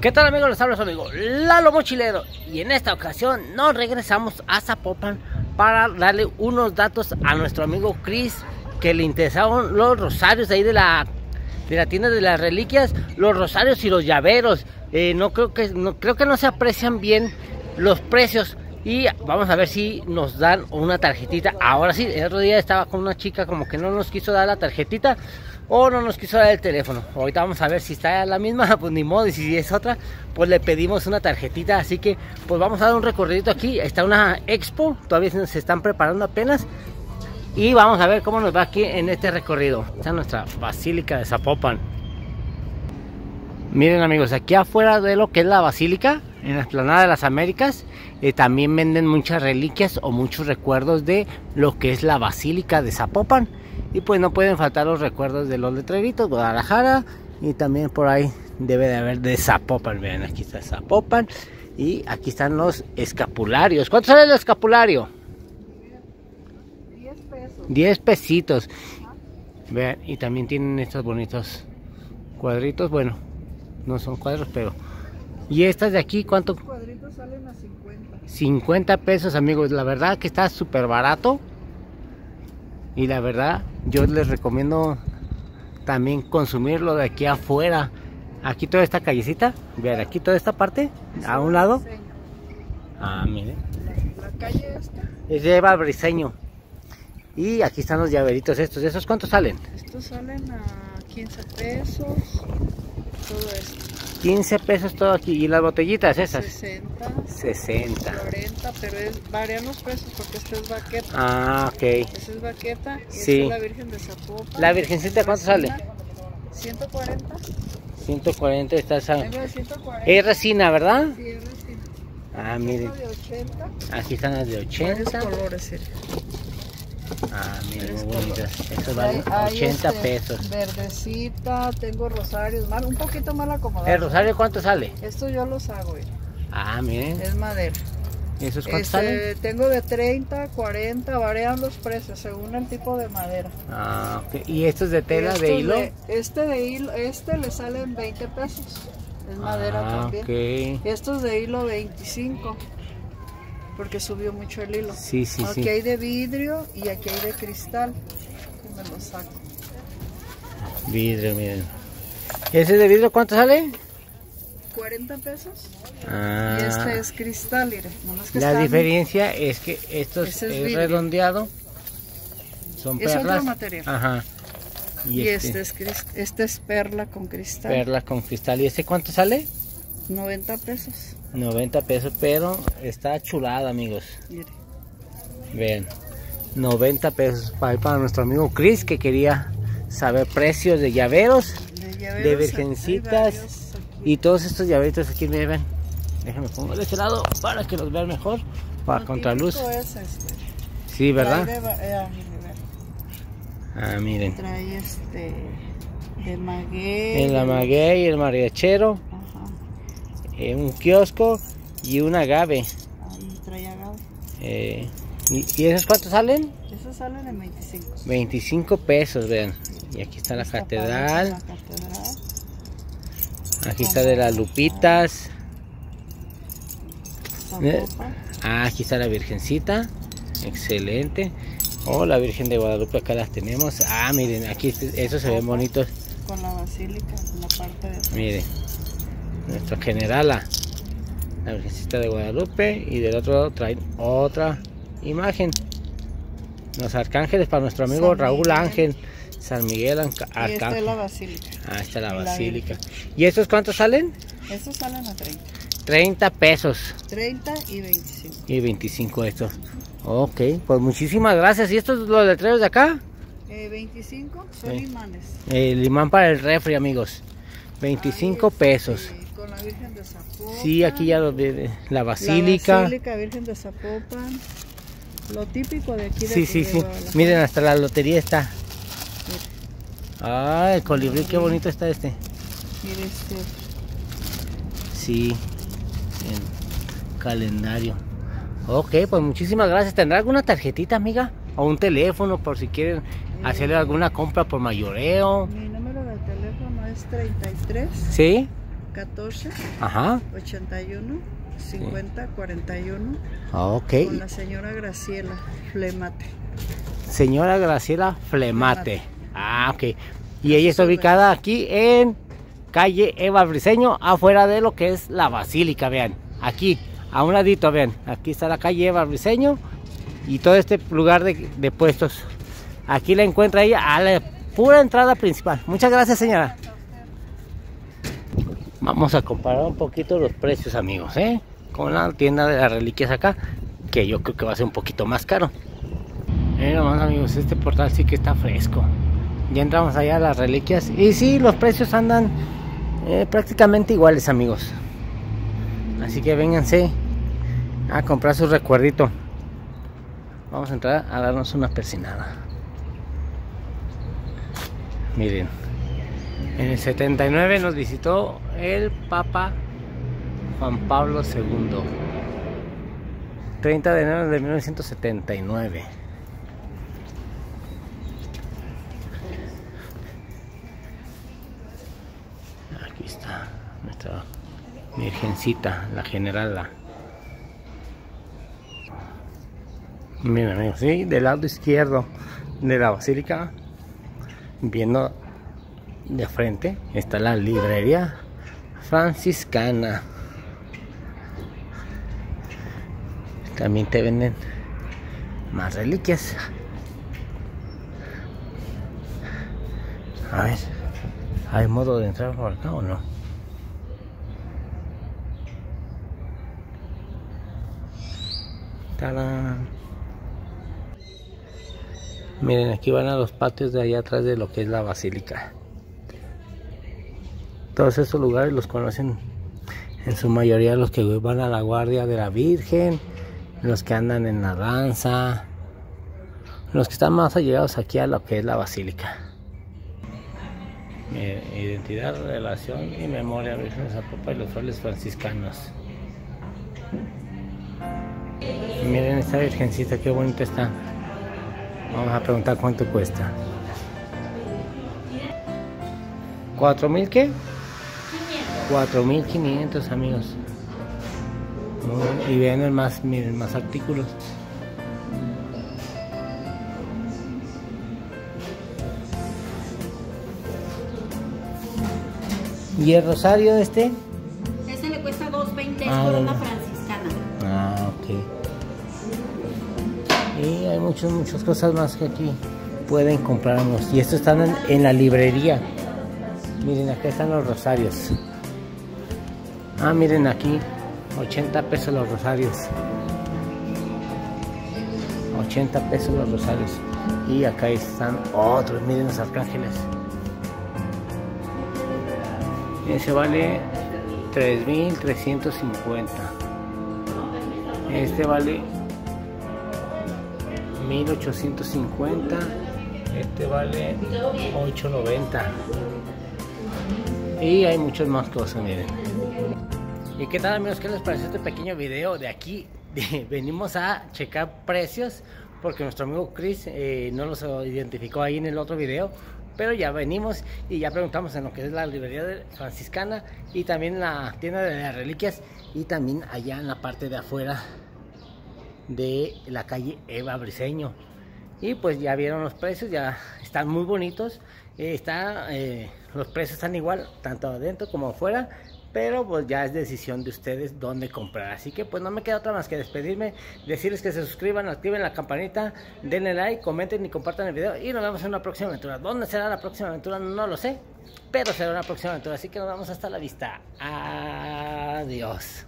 ¿Qué tal amigos? Les habla su amigo Lalo Mochilero y en esta ocasión nos regresamos a Zapopan para darle unos datos a nuestro amigo Chris que le interesaron los rosarios de ahí de la, de la tienda de las reliquias, los rosarios y los llaveros. Eh, no creo que no creo que no se aprecian bien los precios y vamos a ver si nos dan una tarjetita. Ahora sí, el otro día estaba con una chica como que no nos quiso dar la tarjetita o no nos quiso dar el teléfono. Ahorita vamos a ver si está la misma, pues ni modo, y si es otra, pues le pedimos una tarjetita. Así que, pues vamos a dar un recorrido aquí. Está una expo, todavía se están preparando apenas. Y vamos a ver cómo nos va aquí en este recorrido. Esta es nuestra Basílica de Zapopan. Miren amigos, aquí afuera de lo que es la Basílica, en la explanada de las Américas, eh, también venden muchas reliquias o muchos recuerdos de lo que es la Basílica de Zapopan. Y pues no pueden faltar los recuerdos de los letreritos, Guadalajara y también por ahí debe de haber de Zapopan. Vean, aquí está Zapopan y aquí están los escapularios. ¿Cuánto sale el escapulario? 10 pesos. 10 pesitos. Vean, y también tienen estos bonitos cuadritos. Bueno, no son cuadros, pero. ¿Y estas de aquí cuánto? Los cuadritos salen a 50. 50 pesos, amigos. La verdad que está súper barato. Y la verdad, yo les recomiendo también consumirlo de aquí afuera. Aquí toda esta callecita, vean aquí toda esta parte, a un lado. Ah, miren, La, la calle esta, es lleva briseño. Y aquí están los llaveritos estos. ¿Esos cuántos salen? estos salen a 15 pesos. Todo esto. 15 pesos todo aquí. ¿Y las botellitas esas? 60, 60. 40, pero es, varían los precios porque esta es baqueta. Ah, ok. Esta es baqueta y Sí. esta es la Virgen de Zapopan. ¿La Virgencita cuánto sale? Resina, 140. 140 está esa. Tengo de 140. Es resina, ¿verdad? Sí, es resina. Ah, miren. Tengo de 80. Aquí están las de Varios 80. colores, sí. Ah, miren, muy bonitas. Hay- valen hay, 80 este, pesos. Verdecita, tengo rosarios, mal, un poquito mal acomodado. ¿El rosario cuánto sale? Esto yo los hago, mira, Ah, miren. es madera. ¿Esos cuántos salen? Este, tengo de 30, 40, varían los precios según el tipo de madera. Ah, ok. ¿Y estos de tela Estos de hilo? este de hilo, este le salen 20 pesos. Es madera ah, también. ok. Estos de hilo 25. Porque subió mucho el hilo. Sí, sí, aquí sí. hay de vidrio y aquí hay de cristal. Me lo saco. Vidrio, miren. ¿Ese de vidrio cuánto sale? 40 pesos. Ah, Y este es cristal, mire. nomás que la están- diferencia es que estos Ese es redondeado. Son Es otro perlas. material. Ajá. Y, Y este, este es, este es perla con cristal. perlas con cristal. ¿Y este cuánto sale? 90 pesos. 90 pesos, pero está chulada, amigos. Mire. Vean, 90 pesos para, para nuestro amigo Chris que quería saber precios de llaveros De, De llaveros, virgencitas varios aquí. y todos estos llaveritos aquí, miren. ven. Déjenme pongo de este lado para que los vean mejor, para Lo contraluz. es este. Sí, ¿verdad? Trae, de eh, ah. Ah, miren. Trae este de maguey. El de- amaguey, el mariachero. Eh, un kiosco y un agave. Ahí trae agave. Eh, ¿y, ¿Y esos cuántos salen? Esos salen en 25. 25 pesos, vean. Y aquí está la Está catedral. padre La catedral. Aquí está de las lupitas. Zapopan. Ah, aquí está la Virgencita. Excelente. Oh, la Virgen de Guadalupe acá las tenemos. Ah, miren, aquí esos se ven bonitos. Con la basílica en la parte de atrás. Miren, nuestra generala, la Virgencita de Guadalupe. Y del otro lado traen otra imagen. Los arcángeles para nuestro amigo San Raúl Miguel. Ángel. San Miguel Anca- Y esta es Arcángel. la basílica. Ah, está la y la basílica. ¿Y estos cuántos salen? Estos salen a 30. 30 pesos. 30 y 25. Y 25 estos. Ok, pues muchísimas gracias. ¿Y estos los letreros de acá? Eh, 25 son Sí. imanes. El imán para el refri, amigos. 25 Ahí, este, pesos. La Virgen de Zapopan. Sí, aquí ya ve- la La basílica. Basílica Virgen de Zapopan. Lo típico de aquí de Sí, sí, de sí. Miren, hasta la lotería está. Ah, el colibrí, qué bonito está este. Mire este. Sí, en calendario. Ok, pues muchísimas gracias. ¿Tendrá alguna tarjetita, amiga? O un teléfono por si quieren hacerle alguna compra por mayoreo. Mi número de teléfono es 33 ¿Sí? 14 Ajá. 81 50 41 Ok. con la señora Graciela Flemate. Señora Graciela Flemate. Flemate. Ah, ok. Y ella está ubicada aquí en calle Eva Briseño, afuera de lo que es la basílica, vean. Aquí, a un ladito, vean. Aquí está la calle Eva Briseño y todo este lugar de, de puestos. Aquí la encuentra ella a la pura entrada principal. Muchas gracias, señora. Vamos a comparar un poquito los precios, amigos, ¿eh? Con la tienda de las reliquias acá, que yo creo que va a ser un poquito más caro. Miren nomás, amigos, este portal sí que está fresco. Ya entramos allá a las reliquias y sí, los precios andan eh, prácticamente iguales, amigos. Así que vénganse a comprar su recuerdito. Vamos a entrar a darnos una persinada. Miren, en el 79 nos visitó el Papa Juan Pablo II. 30 de enero de 1979. Aquí está nuestra Virgencita, la generala. Miren amigos, sí, del lado izquierdo de la basílica, viendo de frente, está la librería franciscana. También te venden más reliquias. A ver, ¿hay modo de entrar por acá o no? ¡Tarán! Miren, aquí van a los patios de allá atrás de lo que es la basílica. Todos esos lugares los conocen en su mayoría los que van a la guardia de la Virgen, los que andan en la danza, los que están más allegados aquí a lo que es la basílica. Identidad, relación y memoria Virgen de Zapopa y los roles franciscanos. Miren esta virgencita, qué bonita está. Vamos a preguntar cuánto cuesta. ¿Cuatro mil qué? 4500 amigos. Y vean el más, miren, más artículos. ¿Y el rosario este? Ese le cuesta 2.20, es Ah, corona franciscana. Ah, ok. Y hay muchas, muchas cosas más que aquí pueden comprarnos. Y estos están en, en la librería. Miren, acá están los rosarios. Ah, miren aquí, 80 pesos los rosarios. 80 pesos los rosarios. Y acá están otros, miren los arcángeles. Ese vale 3.350. Este vale 1850. Este vale 890. Y hay muchas más cosas, miren. ¿Y qué tal amigos? ¿Qué les pareció este pequeño video de aquí? Venimos a checar precios porque nuestro amigo Chris eh, no los identificó ahí en el otro video. Pero ya venimos y ya preguntamos en lo que es la librería franciscana y también la tienda de las reliquias y también allá en la parte de afuera de la calle Eva Briseño. Y pues ya vieron los precios, ya están muy bonitos. Eh, está, eh, los precios están igual, tanto adentro como afuera. Pero pues ya es decisión de ustedes dónde comprar. Así que pues no me queda otra más que despedirme, decirles que se suscriban, activen la campanita, denle like, comenten y compartan el video. Y nos vemos en una próxima aventura. ¿Dónde será la próxima aventura? No lo sé. Pero será una próxima aventura. Así que nos vemos hasta la vista. Adiós.